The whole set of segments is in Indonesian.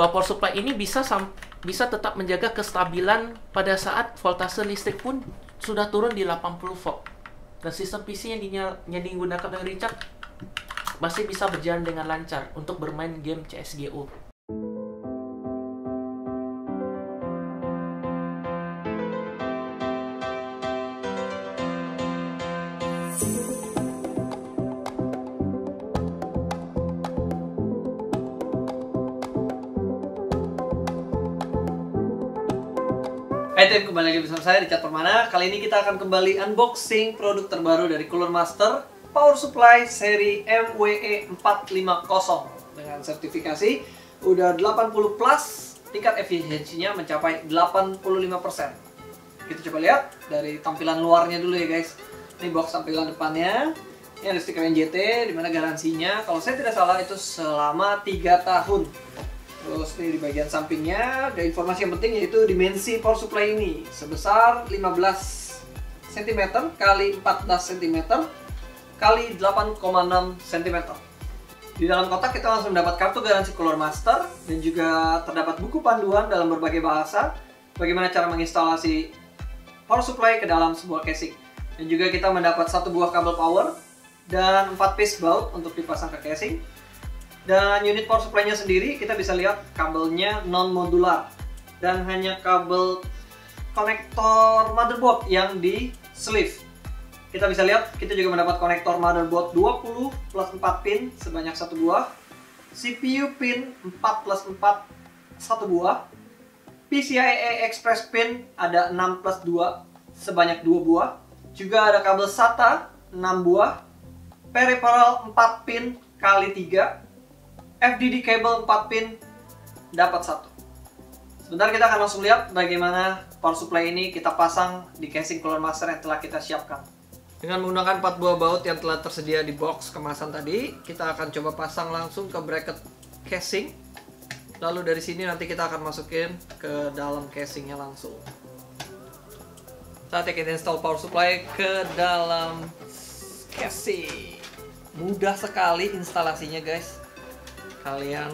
bahwa power supply ini bisa bisa tetap menjaga kestabilan pada saat voltase listrik pun sudah turun di 80 volt. Dan sistem PC yang, dinyal- yang digunakan oleh Richard masih bisa berjalan dengan lancar untuk bermain game CSGO. Hai tim, kembali lagi bersama saya Richard Permana. Kali ini kita akan kembali unboxing produk terbaru dari Cooler Master Power Supply seri E MWE 450 Dengan sertifikasi udah 80 plus Tingkat efisiensinya mencapai 85% Kita coba lihat dari tampilan luarnya dulu ya guys. Ini box tampilan depannya. Ini ada stiker NJT, di mana garansinya Kalau saya tidak salah itu selama 3 tahun Terus nih di bagian sampingnya ada informasi yang penting yaitu dimensi power supply ini sebesar 15 cm kali 14 cm kali 8,6 cm. Di dalam kotak kita langsung mendapat kartu garansi Color Master dan juga terdapat buku panduan dalam berbagai bahasa bagaimana cara menginstalasi power supply ke dalam sebuah casing. Dan juga kita mendapat satu buah kabel power dan 4 piece baut untuk dipasang ke casing. Dan unit power supply-nya sendiri kita bisa lihat kabelnya non modular dan hanya kabel konektor motherboard yang di sleeve. Kita bisa lihat kita juga mendapat konektor motherboard 20 plus 4 pin sebanyak satu buah, CPU pin 4 plus 4 satu buah, PCIe Express pin ada 6 plus 2 sebanyak dua buah, juga ada kabel SATA 6 buah, peripheral 4 pin kali 3 FDD cable 4 pin dapat satu. Sebentar kita akan langsung lihat bagaimana power supply ini kita pasang di casing Cooler Master yang telah kita siapkan. Dengan menggunakan 4 buah baut yang telah tersedia di box kemasan tadi, kita akan coba pasang langsung ke bracket casing. Lalu dari sini nanti kita akan masukin ke dalam casingnya langsung. Saatnya kita install power supply ke dalam casing. Mudah sekali instalasinya guys kalian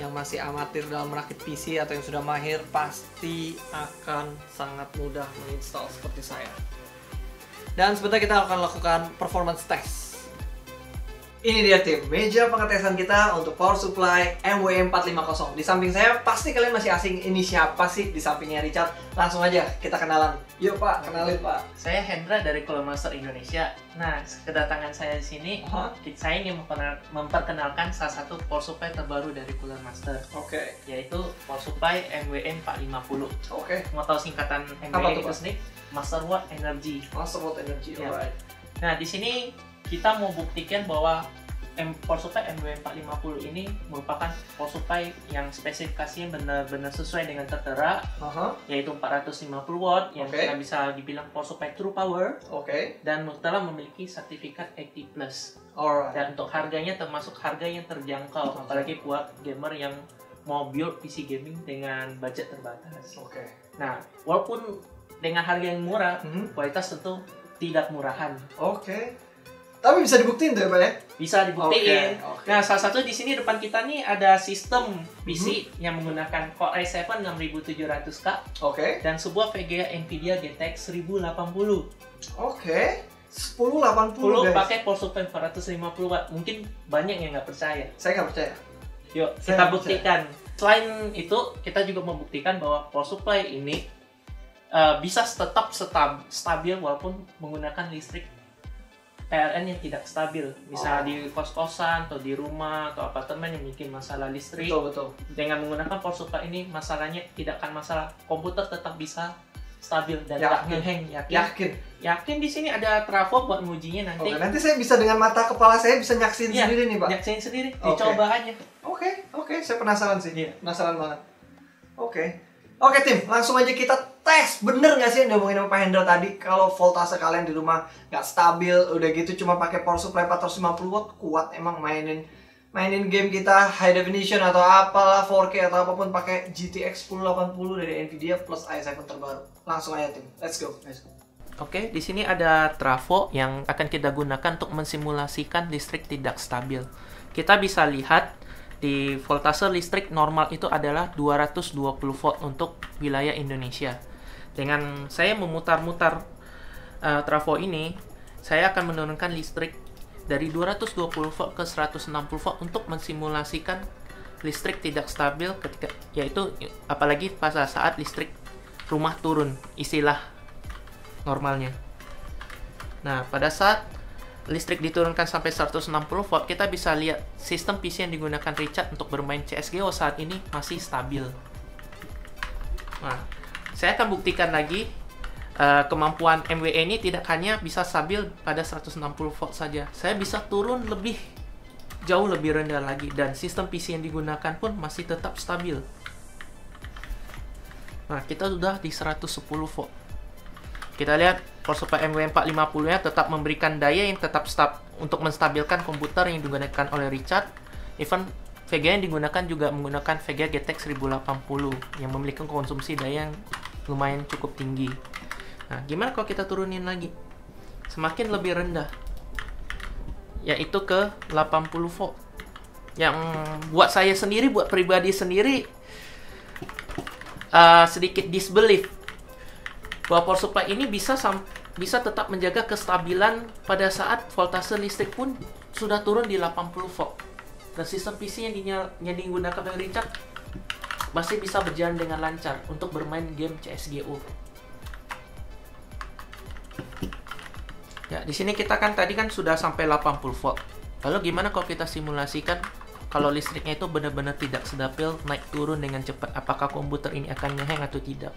yang masih amatir dalam merakit PC atau yang sudah mahir pasti akan sangat mudah menginstal seperti saya. Dan sebentar kita akan lakukan performance test. Ini dia tim, meja pengetesan kita untuk power supply MW450. Di samping saya pasti kalian masih asing ini siapa sih di sampingnya Richard. Langsung aja kita kenalan. Yuk Pak, kenalin Pak. Saya Hendra dari Cooler Master Indonesia. Nah, kedatangan saya di sini, Aha. saya ingin memperkenal- memperkenalkan salah satu power supply terbaru dari Cooler Master, Oke, yaitu power supply MWN 450. oke. Mau tahu singkatan Apa MWN tuh, itu sendiri? Master Watt Energy. Master Watt Energy, Ya. alright. Nah, di sini kita mau buktikan bahwa M power supply MW450 ini merupakan power supply yang spesifikasinya benar-benar sesuai dengan tertera Aha, yaitu 450 watt yang Oke. kita bisa dibilang power supply true power oke. dan telah memiliki sertifikat 80 plus Alright. dan untuk harganya termasuk harga yang terjangkau apalagi buat gamer yang mau build PC gaming dengan budget terbatas. Oke. Nah, walaupun dengan harga yang murah, Hmm. kualitas tentu tidak murahan. Oke. Tapi bisa dibuktiin tuh ya, Pak ya? Bisa dibuktiin. Oke, oke. Nah, salah satu di sini depan kita nih ada sistem PC Mhm. yang menggunakan Core i7 6700K Oke. dan sebuah VGA Nvidia GTX 1080. Oke. 1080 Perlu guys. pakai power supply 450 watt. Mungkin banyak yang nggak percaya. Saya nggak percaya. Yuk, Saya kita buktikan. Selain itu, kita juga membuktikan bahwa power supply ini uh, bisa tetap stab- stabil walaupun menggunakan listrik PLN yang tidak stabil. Misalnya Oh. di kos-kosan atau di rumah atau apartemen yang bikin masalah listrik. Betul betul. Dengan menggunakan power supply ini, masalahnya tidak akan masalah. Komputer tetap bisa stabil dan Yakin. tidak ngeheng. Yakin? Yakin. Yakin di sini ada trafo buat ngujinya nanti. Oke. Nanti saya bisa dengan mata kepala saya bisa nyaksin Iya. sendiri nih, Pak. Nyaksain sendiri, Oke. dicoba aja. Oke. Oke. Saya penasaran sih. Iya. Penasaran banget. Oke. Oke tim, langsung aja kita tes. Bener nggak sih yang diomongin sama Pak Hendra tadi? Kalau voltase kalian di rumah nggak stabil udah gitu cuma pakai power supply 450 watt kuat emang mainin mainin game kita high definition atau apalah 4K atau apa pun pakai GTX 1080 dari Nvidia plus i7 terbaru. Langsung aja tim. Let's go. Let's go. Oke, di sini ada trafo yang akan kita gunakan untuk mensimulasikan listrik tidak stabil. Kita bisa lihat di voltase listrik normal itu adalah 220 volt untuk wilayah Indonesia. Dengan saya memutar-mutar uh, trafo ini, saya akan menurunkan listrik dari 220 volt ke 160 volt untuk mensimulasikan listrik tidak stabil ketika yaitu apalagi pada saat listrik rumah turun istilah normalnya. Nah, pada saat listrik diturunkan sampai 160 volt, kita bisa lihat sistem PC yang digunakan Richard untuk bermain CSGO saat ini masih stabil. Nah, saya akan buktikan lagi uh, kemampuan MWE ini tidak hanya bisa stabil pada 160 volt saja. Saya bisa turun lebih jauh lebih rendah lagi dan sistem PC yang digunakan pun masih tetap stabil. Nah, kita sudah di 110 volt. Kita lihat power supply MW450 nya tetap memberikan daya yang tetap stab untuk menstabilkan komputer yang digunakan oleh Richard. Even VGA yang digunakan juga menggunakan VGA GTX 1080 yang memiliki konsumsi daya yang lumayan cukup tinggi. Nah, gimana kalau kita turunin lagi? Semakin lebih rendah. Yaitu ke 80 volt. Yang buat saya sendiri, buat pribadi sendiri uh, sedikit disbelief bahwa power supply ini bisa bisa tetap menjaga kestabilan pada saat voltase listrik pun sudah turun di 80 volt. Dan sistem PC yang, dinyal, yang digunakan oleh Richard masih bisa berjalan dengan lancar untuk bermain game CSGO. Ya, di sini kita kan tadi kan sudah sampai 80 volt. Lalu gimana kalau kita simulasikan kalau listriknya itu benar-benar tidak stabil naik turun dengan cepat? Apakah komputer ini akan ngehang atau tidak?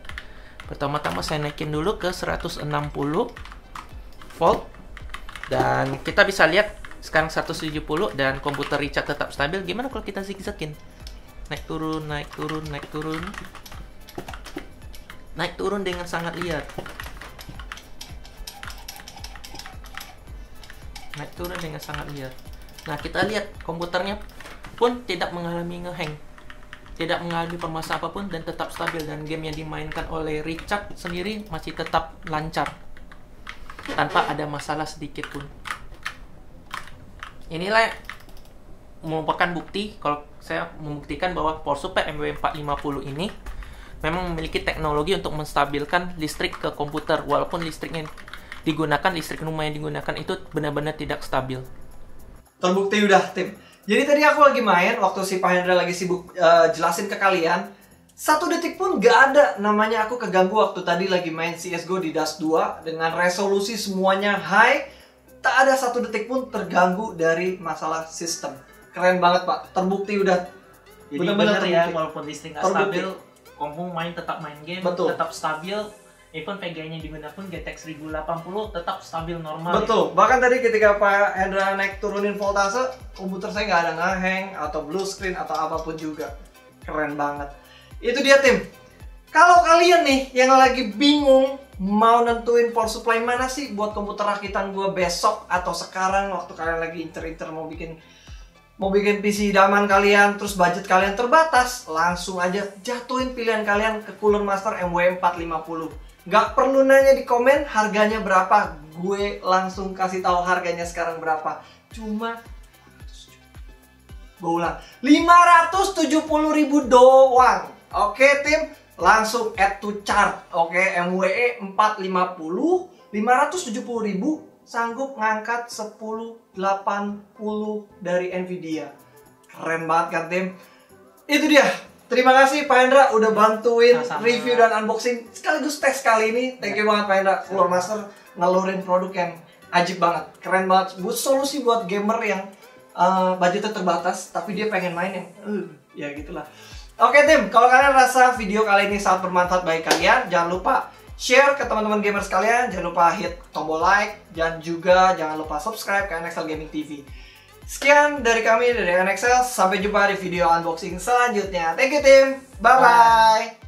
Pertama-tama saya naikin dulu ke 160 volt dan kita bisa lihat sekarang 170 dan komputer Richard tetap stabil. Gimana kalau kita zigzagin? Naik turun, naik turun, naik turun. Naik turun dengan sangat liar. Naik turun dengan sangat liar. Nah, kita lihat komputernya pun tidak mengalami ngehang tidak mengalami permasalahan apa pun dan tetap stabil dan game yang dimainkan oleh Richard sendiri masih tetap lancar tanpa ada masalah sedikit pun. Inilah merupakan bukti kalau saya membuktikan bahwa supply MW450 ini memang memiliki teknologi untuk menstabilkan listrik ke komputer walaupun listrik yang digunakan listrik rumah yang digunakan itu benar-benar tidak stabil. Terbukti udah tim jadi tadi aku lagi main waktu si Pak Hendra lagi sibuk uh, jelasin ke kalian. Satu detik pun gak ada namanya aku keganggu waktu tadi lagi main CSGO di Dust 2 dengan resolusi semuanya high. Tak ada satu detik pun terganggu dari masalah sistem. Keren banget Pak, terbukti udah. Jadi benar ya, walaupun listrik gak stabil, kamu main tetap main game, Betul. tetap stabil, even VGA-nya digunakan GTX 1080 tetap stabil normal. Betul. Ya. Bahkan tadi ketika Pak Hendra naik turunin voltase, komputer saya nggak ada ngehang atau blue screen atau apa pun juga. Keren banget. Itu dia tim. Kalau kalian nih yang lagi bingung mau nentuin power supply mana sih buat komputer rakitan gue besok atau sekarang waktu kalian lagi inter-inter mau bikin mau bikin PC idaman kalian terus budget kalian terbatas langsung aja jatuhin pilihan kalian ke Cooler Master MW450 Gak perlu nanya di komen harganya berapa. Gue langsung kasih tahu harganya sekarang berapa. Cuma gue ulang 570 ribu doang. Oke tim, langsung add to chart. Oke, MWE 450 570 ribu sanggup ngangkat 1080 dari Nvidia. Keren banget kan tim? Itu dia Terima kasih Pak Hendra udah bantuin Sama. review dan unboxing sekaligus tes kali ini. Thank you banget Pak Hendra, Floor Master ngelurin produk yang ajib banget, keren banget. Buat solusi buat gamer yang uh, budgetnya terbatas tapi dia pengen main yang uh, ya gitulah. Oke tim, kalau kalian rasa video kali ini sangat bermanfaat bagi kalian, jangan lupa share ke teman-teman gamer sekalian, jangan lupa hit tombol like, dan juga jangan lupa subscribe ke NXL Gaming TV. Sekian dari kami dari NXL. Sampai jumpa di video unboxing selanjutnya. Thank you, tim. Bye-bye.